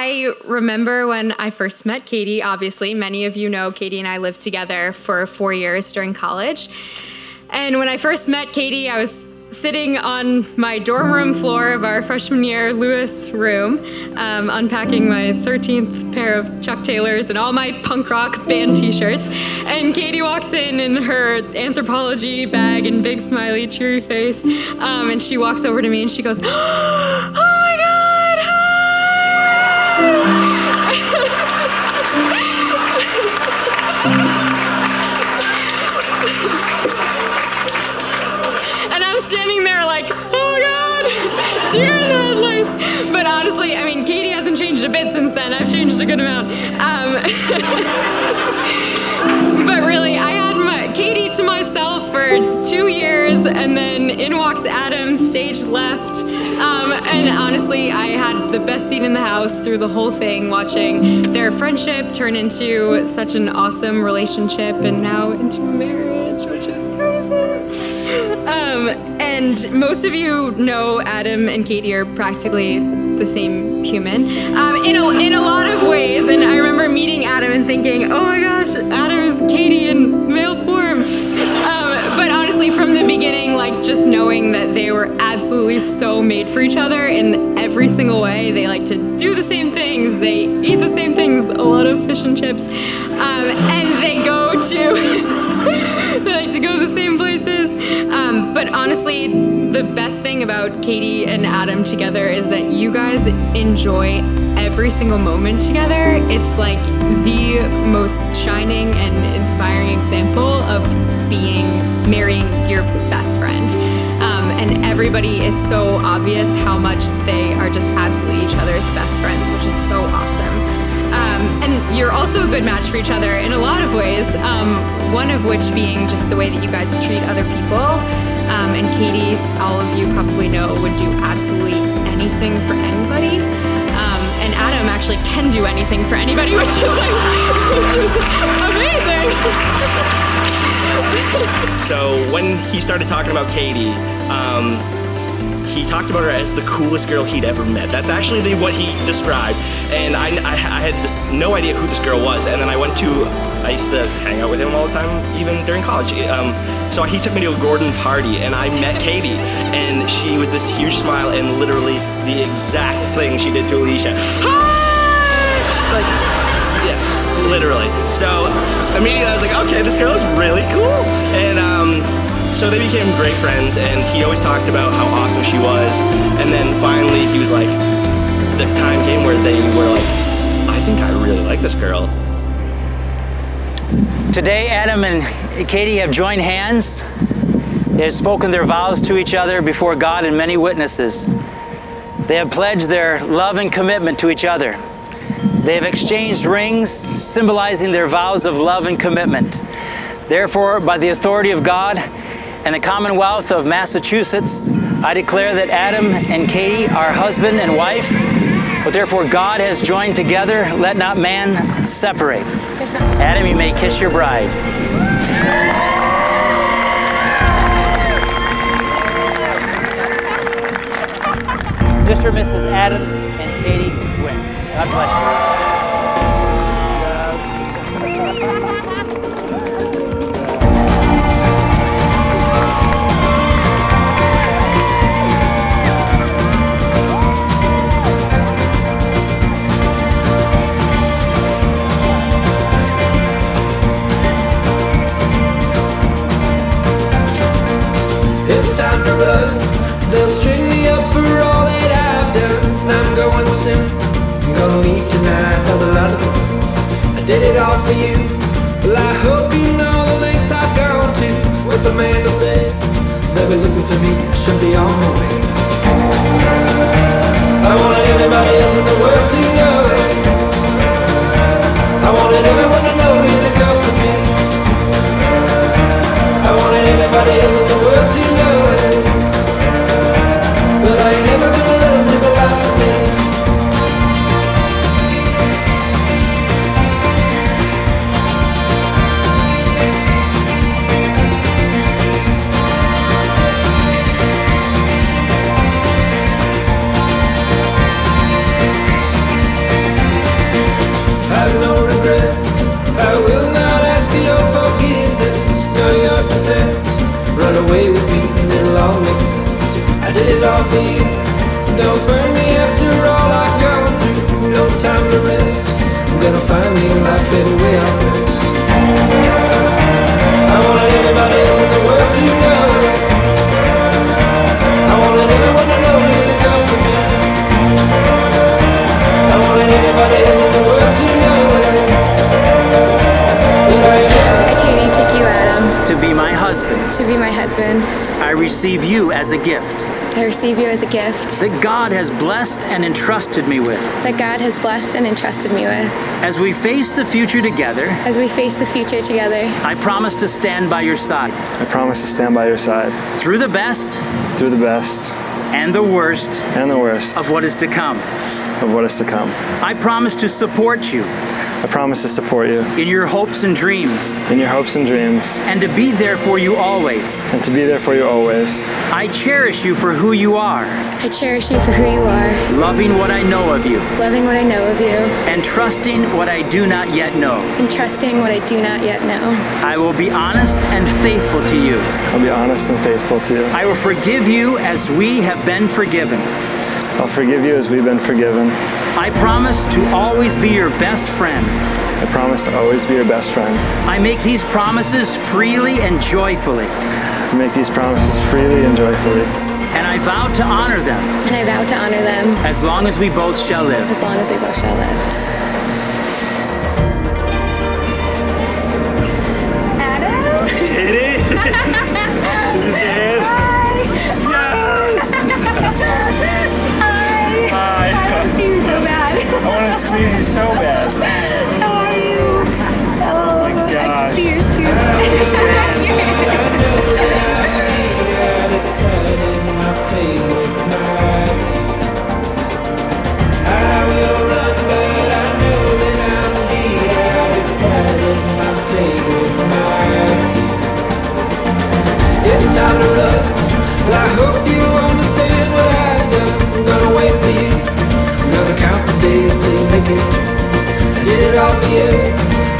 I remember when I first met Katie, obviously, many of you know Katie and I lived together for four years during college. And when I first met Katie, I was sitting on my dorm room floor of our freshman year Lewis room, um, unpacking my 13th pair of Chuck Taylors and all my punk rock band t shirts. And Katie walks in in her Anthropologie bag and big smiley, cheery face. Um, and she walks over to me and she goes, and I'm standing there like, oh God, deer in the headlights. But honestly, I mean, Katie hasn't changed a bit since then. I've changed a good amount. Um, but really, I Katie to myself for two years, and then in walks Adam, stage left. Um, and honestly, I had the best seat in the house through the whole thing, watching their friendship turn into such an awesome relationship and now into marriage, which is crazy. Um, and most of you know Adam and Katie are practically the same human um, in, a, in a lot of ways. And I remember meeting Adam and thinking, oh my gosh, Adam is Katie in male form. Um, but honestly, from the beginning, like just knowing that they were absolutely so made for each other in every single way. They like to do the same things, they eat the same things, a lot of fish and chips, um, and they go to. to go the same places. Um, but honestly, the best thing about Katie and Adam together is that you guys enjoy every single moment together. It's like the most shining and inspiring example of being marrying your best friend. Um, and everybody, it's so obvious how much they are just absolutely each other's best friends, which is so awesome. Um, and you're also a good match for each other in a lot of ways. Um, one of which being just the way that you guys treat other people. Um, and Katie, all of you probably know, would do absolutely anything for anybody. Um, and Adam actually can do anything for anybody, which is like amazing. so when he started talking about Katie, um, he talked about her as the coolest girl he'd ever met. That's actually the, what he described. And I, I, I, had no idea who this girl was. And then I went to, I used to hang out with him all the time, even during college. Um, so he took me to a Gordon party and I met Katie. And she was this huge smile and literally the exact thing she did to Alicia. Hi! Like, yeah, literally. So immediately I was like, okay, this girl is really cool. And um, so they became great friends, and he always talked about how awesome she was. And then finally, he was like, the time came where they were like, I think I really like this girl. Today, Adam and Katie have joined hands. They have spoken their vows to each other before God and many witnesses. They have pledged their love and commitment to each other. They have exchanged rings, symbolizing their vows of love and commitment. Therefore, by the authority of God, and the Commonwealth of Massachusetts, I declare that Adam and Katie are husband and wife. But therefore, God has joined together, let not man separate. Adam, you may kiss your bride. Mr. and Mrs. Adam and Katie Wynn. God bless you. Tonight, the moon. I did it all for you. Well, I hope you know the lengths I've gone to. What's Amanda said? They'll be looking for me. I should be on my way. rest. I'm gonna find me a life that to be my husband. To be my husband. I receive you as a gift I receive you as a gift that God has blessed and entrusted me with. that God has blessed and entrusted me with. As we face the future together, As we face the future together, I promise to stand by your side I promise to stand by your side through the best through the best and the worst and the worst of what is to come. of what is to come. I promise to support you I promise to support you in your hopes and dreams in your hopes and dreams and to be there for you always. and to be there for you always. I cherish you for who you are, I cherish you for who you are, loving what I know of you loving what I know of you, and trusting what I do not yet know. and trusting what I do not yet know. I will be honest and faithful to you. I'll be honest and faithful to you. I will forgive you as we have been forgiven. I'll forgive you as we've been forgiven. I promise to always be your best friend. I promise to always be your best friend. I make these promises freely and joyfully, I make these promises freely and joyfully. and I vow to honor them And I vow to honor them as long as we both shall live. as long as we both shall live.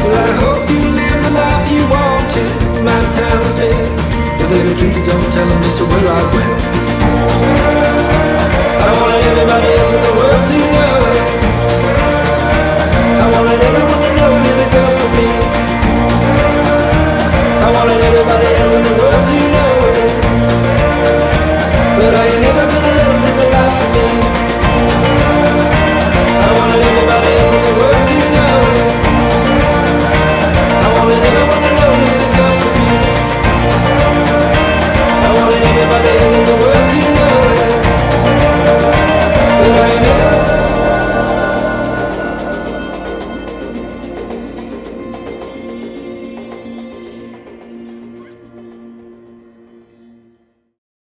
Well, I hope you live the life you want to. My time is spent. But baby, please don't tell them just where I went. I want know